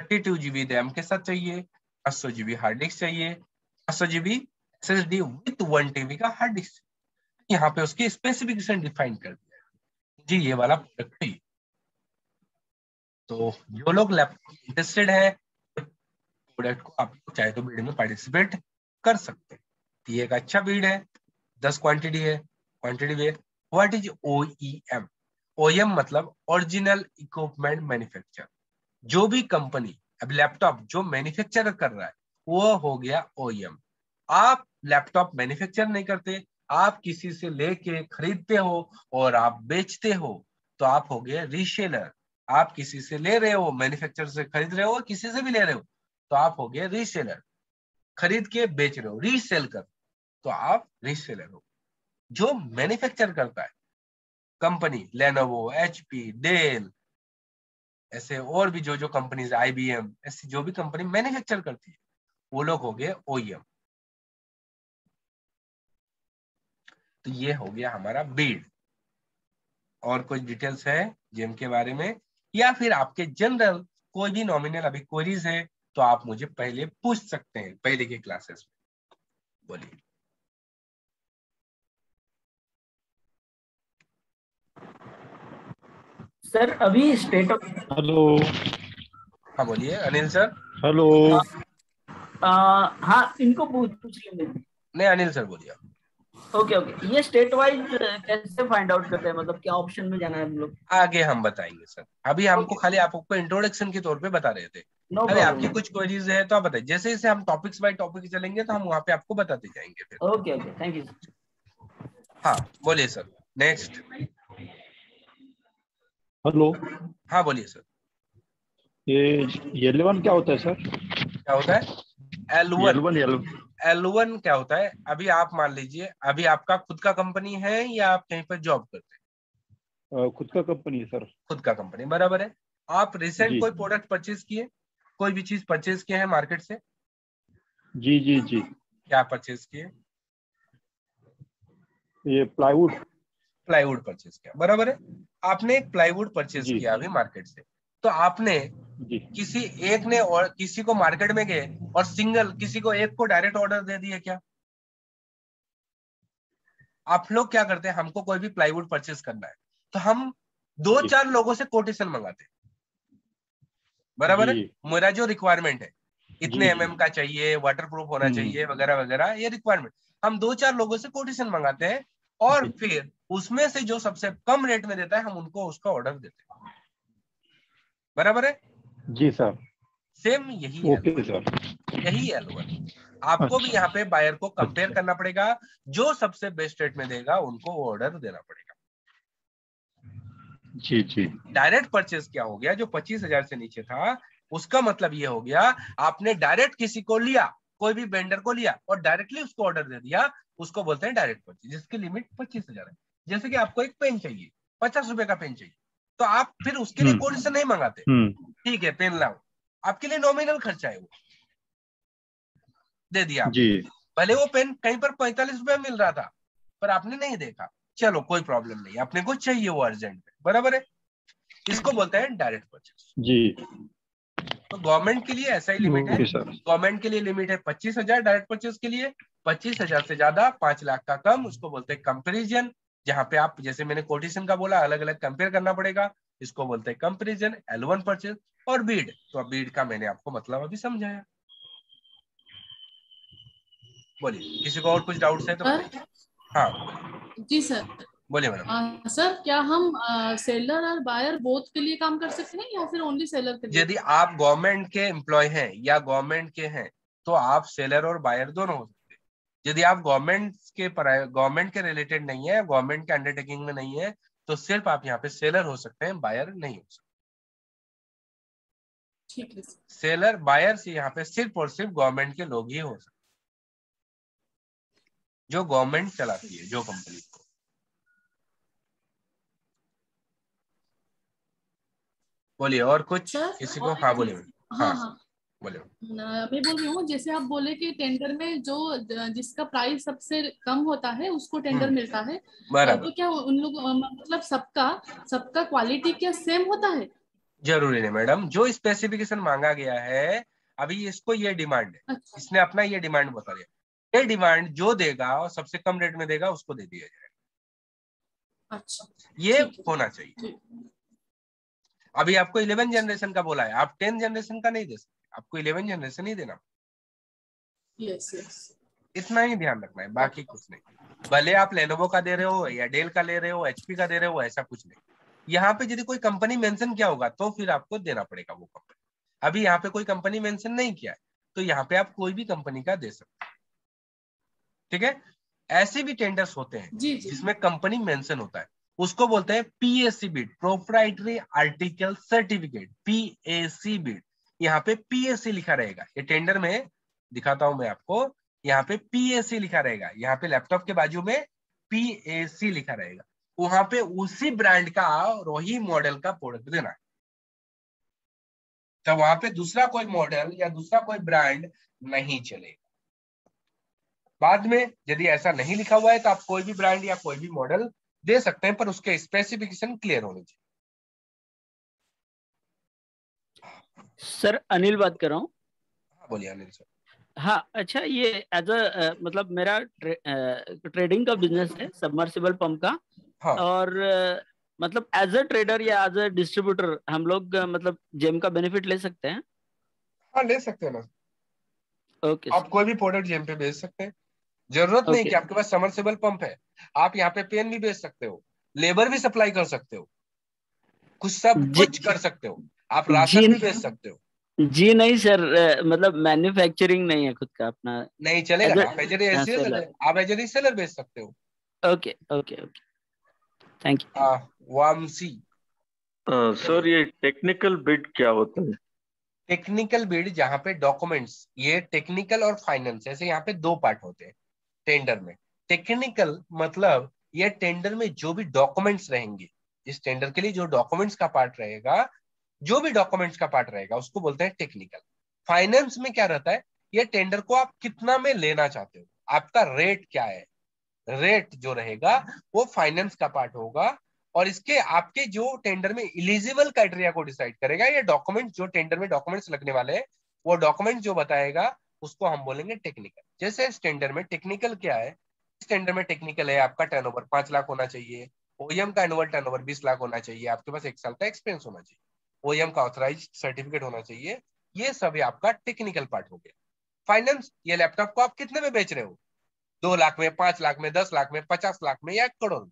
थर्टी टू जीबी रैम के साथ चाहिए, पाँच सौ जीबी हार्ड डिस्क चाहिए, पाँच सौ GB S S D with one TB का हार्ड डिस्क यहाँ पे उसकी स्पेसिफिकेशन डिफाइन कर दिया जी, ये वाला प्रोडक्ट चाहिए। तो जो लोग लैपटॉप इंटरेस्टेड है प्रोडक्ट को आप चाहे तो बीड में पार्टिसिपेट कर सकते हैं। ये एक अच्छा बीड है, दस क्वांटिटी है क्वांटिटी में what is O M OEM मतलब ओरिजिनल इक्विपमेंट मैन्युफैक्चर जो भी कंपनी अब लैपटॉप जो मैन्युफैक्चर कर रहा है, वो हो गया ओएम आप लैपटॉप मैन्युफैक्चर नहीं करते, आप किसी से लेके खरीदते हो और आप बेचते हो तो आप हो गए रीसेलर आप किसी से ले रहे हो मैन्युफैक्चर से खरीद रहे हो किसी से भी ले रहे हो तो आप हो गए रीसेलर खरीद के बेच रहे हो रीसेल कर. तो आप रीसेलर हो. जो मैन्युफैक्चर करता है कंपनी लेनोवो एचपी डेल ऐसे और भी जो जो कंपनीज़ आईबीएम ऐसी जो भी कंपनी मैन्युफैक्चर करती है, वो लोग हो गए ओईएम तो ये हो गया हमारा बीड और कुछ डिटेल्स है जेम के बारे में, या फिर आपके जनरल कोई भी नॉमिनल अभी क्वेरीज है तो आप मुझे पहले पूछ सकते हैं, पहले के क्लासेस में। बोलिए। सर अभी स्टेट ऑफ़ हेलो। हाँ बोलिए अनिल सर। हेलो। हाँ इनको पूछ पूछ लेंगे। नहीं अनिल सर बोलिए। Okay okay. ये स्टेट वाइज कैसे फाइंड आउट करते हैं? मतलब क्या ऑप्शन में जाना है हम लोग? आगे हम बताएँगे सर। अभी हमको खाली आपको इंट्रोडक्शन के तौर पे बता रहे थे। No अरे आपकी कुछ क्वेरीज है तो आप बताइए। जैसे जैसे हम टॉपिक्स बाय टॉपिक चलेंगे तो हम वहाँ पे आपको बताते जाएँगे फिर। Okay okay. थैंक यू हाँ बोलिए सर। Next hello. हाँ बोलिए सर। ये एल वन क्या होता है सर? क्या होता है? एल वन एल वन क्या होता है? अभी आप मान लीजिए अभी आपका खुद का कंपनी है या आप कहीं पर जॉब करते हैं? खुद का कंपनी है सर। खुद का कंपनी बराबर है। आप रिसेंट कोई प्रोडक्ट परचेज किए? कोई भी चीज़ परचेज किए हैं मार्केट से? जी जी जी। क्या परचेज किए? ये प्लाईवुड प्लाईवुड परचेज किया बराबर है? आपने एक प्लाईवुड परचेज किया अभी मार्केट से। तो आपने किसी एक ने और किसी को मार्केट में गए और सिंगल किसी को एक को डायरेक्ट ऑर्डर दे दिए क्या? आप लोग क्या करते हैं? हमको कोई भी प्लाईवुड परचेज करना है। तो हम दो चार लोगों से कोटेशन मंगाते हैं। बराबर है? मेरा जो रिक्वायरमेंट है इतने एम mm का चाहिए वाटर प्रूफ होना चाहिए वगैरह वगैरह ये रिक्वायरमेंट हम दो चार लोगों से कोटेशन मंगाते हैं और फिर उसमें से जो सबसे कम रेट में देता है हम उनको उसका ऑर्डर देते हैं। बराबर है? जी सर। सेम यही ओके सर। यही एल वन आपको अच्छा। भी यहाँ पे बायर को कंपेयर अच्छा। करना पड़ेगा। जो सबसे बेस्ट रेट में देगा उनको ऑर्डर देना पड़ेगा। जी जी। डायरेक्ट परचेज क्या हो गया? जो पच्चीस हज़ार से नीचे था उसका मतलब ये हो गया आपने डायरेक्ट किसी को लिया कोई भी वेंडर को लिया और डायरेक्टली उसको ऑर्डर दे दिया उसको बोलते हैं डायरेक्ट परचेज जिसकी लिमिट पच्चीस हज़ार है। जैसे कि आपको एक पेन चाहिए पचास रुपए का पेन चाहिए। तो आप फिर उसके लिए कोड से नहीं मंगाते? हम्म। ठीक है पेन लाओ। आपके लिए नॉमिनल खर्चा है वो। दे दिया जी। भले वो पेन कहीं पर पैंतालीस रुपए मिल रहा था पर आपने नहीं देखा। चलो कोई प्रॉब्लम नहीं। अपने को चाहिए वो अर्जेंट में। बराबर है? इसको बोलते हैं डायरेक्ट परचेस जी। तो गवर्नमेंट के लिए ऐसा ही लिमिट है। गवर्नमेंट के लिए लिमिट है पच्चीस हज़ार डायरेक्ट परचेज के लिए। पच्चीस हज़ार से ज़्यादा पाँच लाख का कम उसको बोलते हैं कंपेरिजन जहाँ पे आप जैसे मैंने कोटेशन का बोला अलग अलग कंपेयर करना पड़ेगा। इसको बोलते हैं कंपेरिजन एल वन परचेज और बीड तो अब बीड का मैंने आपको मतलब अभी समझाया। बोलिए किसी को और कुछ डाउट है तो हाँ जी सर। बोलिए मैडम सर क्या हम आ, सेलर और बायर बोथ के लिए काम कर सकते हैं या फिर ओनली सेलर के लिए? यदि आप गवर्नमेंट के एम्प्लॉय हैं या गवर्नमेंट के हैं तो आप सेलर और बायर दोनों हो सकते हैं। यदि आप गवर्नमेंट के गवर्नमेंट के रिलेटेड नहीं है गवर्नमेंट के अंडरटेकिंग में नहीं है तो सिर्फ़ आप यहाँ पे सेलर हो सकते हैं बायर नहीं हो सकते। ठीक है सेलर बायर से यहाँ पे सिर्फ़ और सिर्फ़ गवर्नमेंट के लोग ही हो सकते जो गवर्नमेंट चलाती है जो कंपनी को। बोलिए और कुछ? किसी को? हाँ बोलिए। हाँ हाँ। बोलिए मैं बोल रही हूँ जैसे आप बोले कि टेंडर में जो जिसका प्राइस सबसे कम होता है उसको टेंडर हम्म। मिलता है। तो क्या उन लोग मतलब सबका सबका क्वालिटी क्या सेम होता है? ज़रूरी नहीं मैडम जो स्पेसिफिकेशन मांगा गया है अभी इसको ये डिमांड है। अच्छा। इसने अपना ये डिमांड बता दिया। ये डिमांड जो देगा और सबसे कम रेट में देगा उसको दे दिया जाएगा। अच्छा। ये होना चाहिए। अभी आपको इलेवन जनरेशन का बोला है। आप टेन जनरेशन का नहीं दे सकते। आपको इलेवन जनरेशन ही देना। यस यस इतना ही ध्यान रखना है बाकी कुछ नहीं। भले आप लेनोवो का दे रहे हो या डेल का ले रहे हो एचपी का दे रहे हो ऐसा कुछ नहीं। यहाँ पे यदि कोई कंपनी मेंशन किया होगा तो फिर आपको देना पड़ेगा वो कंपनी अभी यहाँ पे कोई कंपनी मेंशन नहीं किया है तो यहाँ पे आप कोई भी कंपनी का दे सकते ठीक है? ऐसे भी टेंडर्स होते हैं. जिसमें कंपनी मेंशन होता है। उसको बोलते हैं PSC bid proprietary article certificate PAC bid यहाँ पे पीएससी लिखा रहेगा। ये टेंडर में दिखाता हूँ मैं आपको। यहाँ पे पीएससी लिखा रहेगा। यहाँ पे लैपटॉप के बाजू में पीएसी लिखा रहेगा। वहाँ पे उसी ब्रांड का रोही मॉडल का प्रोडक्ट देना। तो वहाँ पे दूसरा कोई मॉडल या दूसरा कोई ब्रांड नहीं चलेगा। बाद में यदि ऐसा नहीं लिखा हुआ है तो आप कोई भी ब्रांड या कोई भी मॉडल दे सकते हैं पर उसके स्पेसिफिकेशन क्लियर होने चाहिए। सर अनिल बात कर रहा हूँ। हाँ बोलिए अनिल सर। हाँ अच्छा ये एज अ मतलब मेरा ट्रे, आ, ट्रेडिंग का बिज़नेस है सबमर्सिबल पंप का। हाँ. और आ, मतलब एज अ ट्रेडर या एज अ डिस्ट्रीब्यूटर हम लोग मतलब जेम का बेनिफिट ले सकते हैं? हाँ ले सकते हैं ना। ओके आप कोई भी प्रोडक्ट जेम पे बेच सकते हैं। ज़रूरत okay. नहीं कि आपके पास समरसेबल पंप है। आप यहाँ पे पेन भी बेच सकते हो लेबर भी सप्लाई कर सकते हो। कुछ सब कुछ कर सकते हो। आप राशन भी बेच सकते हो। जी नहीं सर मतलब मैन्युफैक्चरिंग नहीं है खुद का अपना। नहीं चलेगा। आप एज आप एज रीसेलर बेच सकते हो। Okay okay okay thank you Vamsi sir ये टेक्निकल बिड क्या होता है? टेक्निकल बिड जहाँ पे डॉक्यूमेंट्स ये टेक्निकल और फाइनेंस ऐसे यहाँ पे दो पार्ट होते हैं। टेंडर में। टेक्निकल मतलब ये टेंडर में जो भी डॉक्यूमेंट्स रहेंगे, इस टेंडर के लिए जो डॉक्यूमेंट्स का पार्ट रहेगा, जो भी डॉक्यूमेंट्स का पार्ट रहेगा, उसको बोलते हैं टेक्निकल। फाइनेंस में क्या रहता है, ये टेंडर को आप कितना में लेना चाहते हो, आपका रेट क्या है? रेट जो रहेगा, वो फाइनेंस का पार्ट होगा और इसके, आपके जो टेंडर में इलिजिबल क्राइटेरिया को डिसाइड करेगा, ये डॉक्यूमेंट जो टेंडर में डॉक्यूमेंट्स लगने वाले हैं, वो डॉक्यूमेंट जो बताएगा, उसको हम बोलेंगे टेक्निकल। जैसे इस टेंडर में टेक्निकल क्या है? इस टेंडर में टेक्निकल है, आपका टर्नओवर पाँच लाख होना चाहिए। ओएम का एनुअल टर्नओवर बीस लाख होना चाहिए। आपके पास एक साल का एक्सपीरियंस होना चाहिए। ओएम का ऑथराइज सर्टिफिकेट होना चाहिए। ये सभी आपका टेक्निकल पार्ट हो गया। फाइनेंस ये लैपटॉप को आप कितने में बेच रहे हो? दो लाख में, पाँच लाख में, दस लाख में, पचास लाख में या करोड़ में?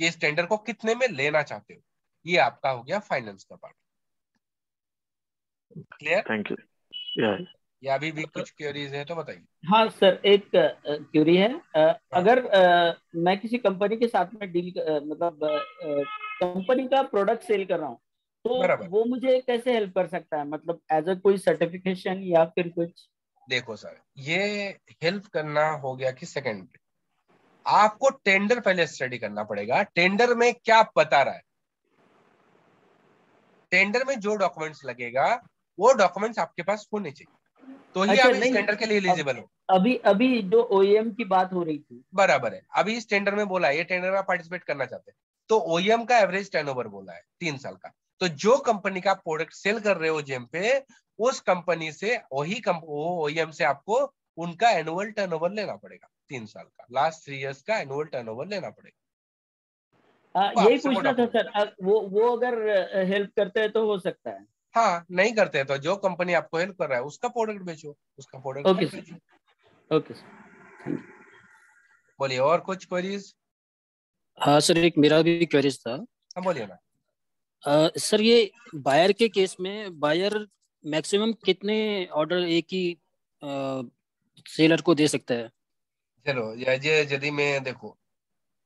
ये स्टैंडर्ड को कितने में लेना चाहते हो? ये आपका हो गया फाइनेंस का पार्ट क्लियर थैंक यू या अभी भी कुछ क्वेरीज है तो बताइए। हाँ सर एक क्यूरी है। हाँ. अगर मैं किसी कंपनी के साथ में डील मतलब कंपनी का प्रोडक्ट सेल कर रहा हूँ तो वो मुझे कैसे हेल्प कर सकता है? मतलब एज अ कोई सर्टिफिकेशन या फिर कुछ? देखो सर ये हेल्प करना हो गया कि सेकंड आपको टेंडर पहले स्टडी करना पड़ेगा। टेंडर में क्या बता रहा है? टेंडर में जो डॉक्यूमेंट्स लगेगा वो डॉक्यूमेंट्स आपके पास होने चाहिए। तो ही अच्छा, आप इस टेंडर के लिए एलिजिबल हो। अभी अभी जो ओईएम की बात हो रही थी। बराबर है। अभी इस टेंडर में बोला है ये टेंडर में पार्टिसिपेट करना चाहते हैं। तो ओईएम का एवरेज टर्नओवर बोला है तीन साल का। तो जो कंपनी का प्रोडक्ट सेल कर रहे हो जेम पे उस कंपनी से वही ओईएम से आपको उनका एनुअल टर्नओवर लेना पड़ेगा तीन साल का। लास्ट थ्री इयर्स का एनुअल टर्नओवर लेना पड़ेगा। आ, यही पूछना था सर वो वो अगर हेल्प करते हैं तो हो सकता है। हाँ नहीं करते हैं तो जो कंपनी आपको हेल्प कर रहा है उसका प्रोडक्ट बेचो उसका product okay sir okay sir बोलिए और कुछ क्वेरीज हाँ सर एक मेरा भी क्वेरीज था। हाँ बोलिए ना। सर ये बायर के केस में बायर मैक्सिमम कितने ऑर्डर एक ही आ, सेलर को दे सकता है? चलो ये यदि मैं देखो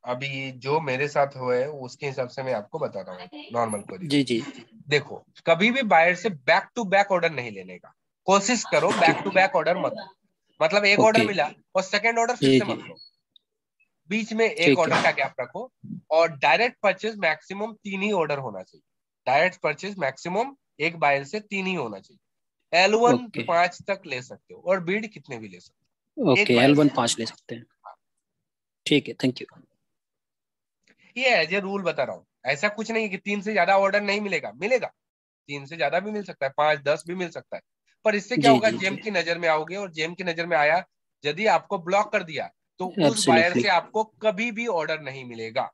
अभी जो मेरे साथ हुआ है उसके हिसाब से मैं आपको बता रहा हूँ नॉर्मल को जी जी। देखो कभी भी बायर से बैक टू बैक ऑर्डर नहीं लेने का। कोशिश करो बैक टू बैक ऑर्डर मत मतलब एक ऑर्डर मिला और सेकंड ऑर्डर फिर से मत लो। बीच में एक ऑर्डर का गैप रखो और डायरेक्ट परचेज मैक्सिमम तीन ही ऑर्डर होना चाहिए। डायरेक्ट परचेज मैक्सिमम एक बायर से तीन ही होना चाहिए। एल वन पाँच तक ले सकते हो और बीड कितने भी ले सकते हो। ओके एल वन पाँच ले सकते हैं। ठीक है थैंक यू ये एज ए रूल बता रहा हूँ। ऐसा कुछ नहीं कि तीन से ज़्यादा ऑर्डर नहीं मिलेगा। मिलेगा। तीन से ज़्यादा भी मिल सकता है पाँच दस भी मिल सकता है। पर इससे क्या होगा जेम की नज़र में आओगे और जेम की नज़र में आया यदि आपको ब्लॉक कर दिया तो उस बायर से आपको कभी भी ऑर्डर नहीं मिलेगा।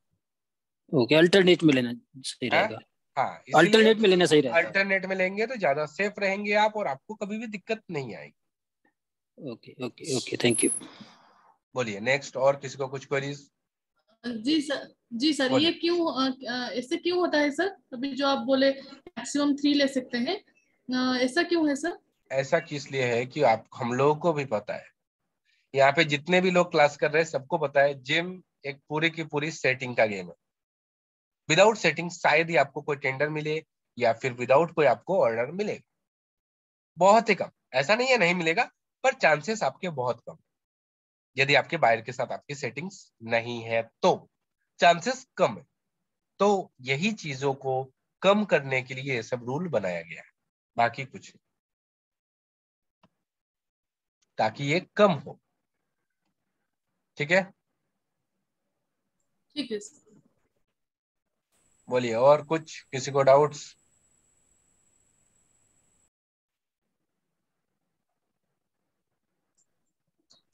ओके अल्टरनेट में लेना सही हाँ? रहेगा। हाँ अल्टरनेट में लेना सही रहेगा। अल्टरनेट में लेंगे तो ज़्यादा सेफ़ रहेंगे आप और आपको कभी भी दिक्कत नहीं आएगी। Okay okay okay thank you बोलिए नेक्स्ट और किसी को कुछ क्वेरीज जी सर जी सर ये क्यों ऐसे क्यों होता है सर? अभी जो आप बोले मैक्सिमम थ्री ले सकते हैं ऐसा क्यों है सर? ऐसा किस लिए है कि आप हम लोगों को भी पता है। यहाँ पे जितने भी लोग क्लास कर रहे हैं सबको पता है जिम एक पूरी की पूरी सेटिंग का गेम है। विदाउट सेटिंग शायद ही आपको कोई टेंडर मिले या फिर विदाउट कोई आपको ऑर्डर मिलेगा बहुत ही कम। ऐसा नहीं है नहीं मिलेगा पर चांसेस आपके बहुत कम। यदि आपके बायर के साथ आपकी सेटिंग्स नहीं है तो चांसेस कम है। तो यही चीज़ों को कम करने के लिए ये सब रूल बनाया गया है। बाकी कुछ ताकि ये कम हो। ठीक है? ठीक है बोलिए और कुछ किसी को डाउट्स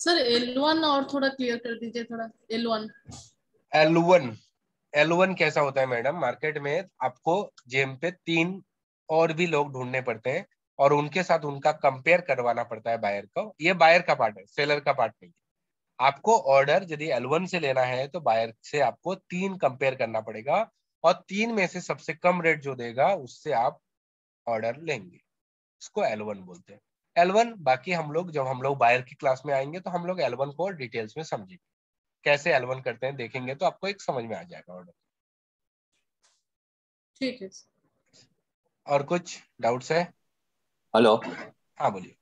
सर एल वन और थोड़ा क्लियर कर दीजिए थोड़ा L one L one L one कैसा होता है मैडम? मार्केट में आपको जेम पे तीन और भी लोग ढूँढने पड़ते हैं और उनके साथ उनका कंपेयर करवाना पड़ता है बायर को। ये बायर का पार्ट है सेलर का पार्ट नहीं आपको ऑर्डर यदि एल वन से लेना है तो बायर से आपको तीन कंपेयर करना पड़ेगा और तीन में से सबसे कम रेट जो देगा, उससे आप ऑर्डर लेंगे। इसको एल वन बोलते हैं। एल वन बाकी हम लोग जब हम लोग बायर की क्लास में आएँगे तो हम लोग एल वन को डिटेल्स में समझेंगे। कैसे एल वन करते हैं देखेंगे तो आपको एक समझ में आ जाएगा ऑर्डर ठीक है और कुछ डाउट्स है? हेलो हाँ बोलिए।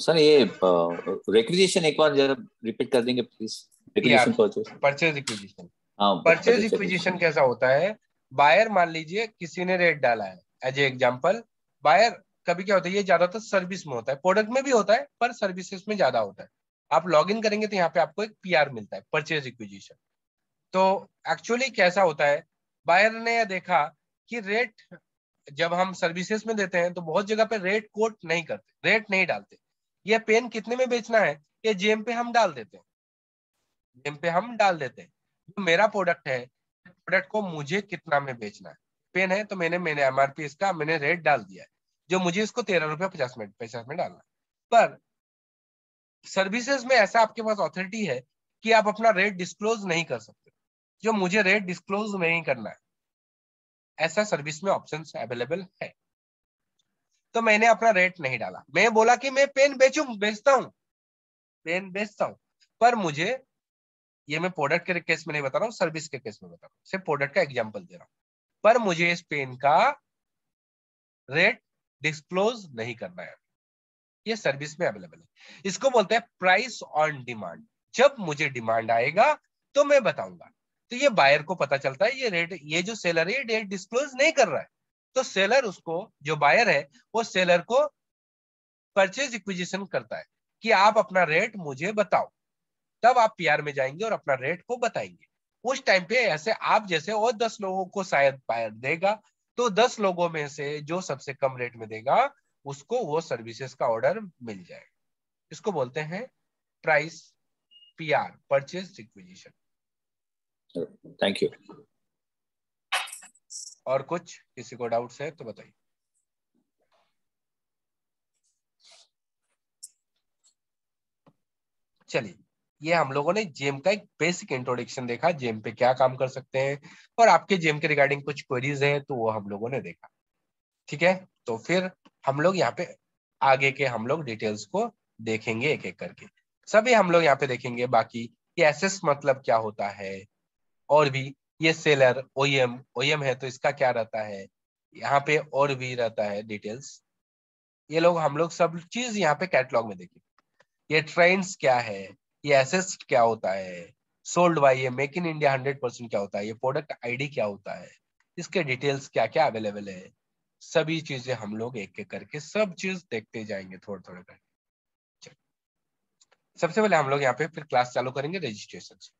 सर ये रिक्विजिशन एक बार जरा रिपीट कर देंगे please requisition purchase purchase requisition हाँ परचेज रिक्विजिशन कैसा होता है? बायर मान लीजिए किसी ने रेट डाला है। एज ए एग्जांपल बायर कभी क्या होता है, ये ज़्यादातर सर्विस में होता है। प्रोडक्ट में भी होता है, पर सर्विसेज़ में ज़्यादा होता है। आप लॉग इन करेंगे तो यहाँ पे आपको एक पीआर मिलता है परचेज रिक्विजिशन तो एक्चुअली कैसा होता है बायर ने यह देखा कि रेट जब हम सर्विसेज़ में देते हैं तो बहुत जगह पे रेट कोट नहीं करते रेट नहीं डालते। ये पेन कितने में बेचना है, ये जेम पे हम डाल देते हैं। जेम पे हम डाल देते हैं। जो मेरा प्रोडक्ट है प्रोडक्ट को मुझे कितना में बेचना है? पेन है तो मैंने मैंने एमआरपी इसका, मैंने रेट डाल दिया है। जो मुझे इसको तेरह रुपया पचास मिनट, पचास में डालना। पर सर्विसेज़ में ऐसा आपके पास ऑथोरिटी है कि आप अपना रेट डिस्क्लोज नहीं कर सकते। जो मुझे रेट डिस्क्लोज नहीं करना है, ऐसा सर्विस में ऑप्शन अवेलेबल है। तो मैंने अपना रेट नहीं डाला। मैं बोला कि मैं पेन बेचू, बेचता हूँ। पेन बेचता हूँ। पर मुझे, ये मैं प्रोडक्ट के केस में नहीं बता रहा हूँ सर्विस के केस में बता रहा हूँ। सिर्फ़ प्रोडक्ट का एग्ज़ाम्पल दे रहा हूँ। पर मुझे इस पेन का रेट डिस्क्लोज नहीं करना है। ये सर्विस में अवेलेबल है। इसको बोलते हैं प्राइस ऑन डिमांड जब मुझे डिमांड आएगा तो मैं बताऊँगा। तो ये बायर को पता चलता है, ये रेट ये जो सेलर है, ये रेट डिस्क्लोज नहीं कर रहा है। तो सेलर उसको, जो बायर है, वो सेलर को परचेज इक्विजिशन करता है कि आप अपना रेट मुझे बताओ। तब आप पीआर में जाएँगे और अपना रेट को बताएँगे। उस टाइम पे ऐसे आप जैसे और दस लोगों को शायद बायर देगा। तो दस लोगों में से जो सबसे कम रेट में देगा उसको वो सर्विसेज़ का ऑर्डर मिल जाएगा इसको बोलते हैं price PR purchase requisition thank you और कुछ किसी को डाउट्स है तो बताइए। चलिए। ये हम लोगों ने जेम का एक बेसिक इंट्रोडक्शन देखा, जेम पे क्या काम कर सकते हैं, और आपके जेम के रिगार्डिंग कुछ क्वेरीज है तो वो हम लोगों ने देखा। ठीक है? तो फिर हम लोग यहाँ पे आगे के हम लोग डिटेल्स को देखेंगे एक एक करके। सभी हम लोग यहाँ पे देखेंगे, बाकी ये एसेस मतलब क्या होता है, और भी, ये सेलर ओएम ओएम है तो इसका क्या रहता है, यहाँ पे और भी रहता है डिटेल्स ये लोग, हम लोग सब चीज़ यहाँ पे कैटलॉग में देखेंगे। ये ट्रेंड्स क्या है ये एसेस क्या होता है? सोल्ड बाई ये make in India hundred percent क्या होता है? ये प्रोडक्ट आईडी क्या होता है? इसके डिटेल्स क्या क्या अवेलेबल है? सभी चीज़ें हम लोग एक एक करके सब चीज़ देखते जाएँगे थोड़े थोड़े करके सबसे पहले हम लोग यहाँ पे फिर क्लास चालू करेंगे रजिस्ट्रेशन से।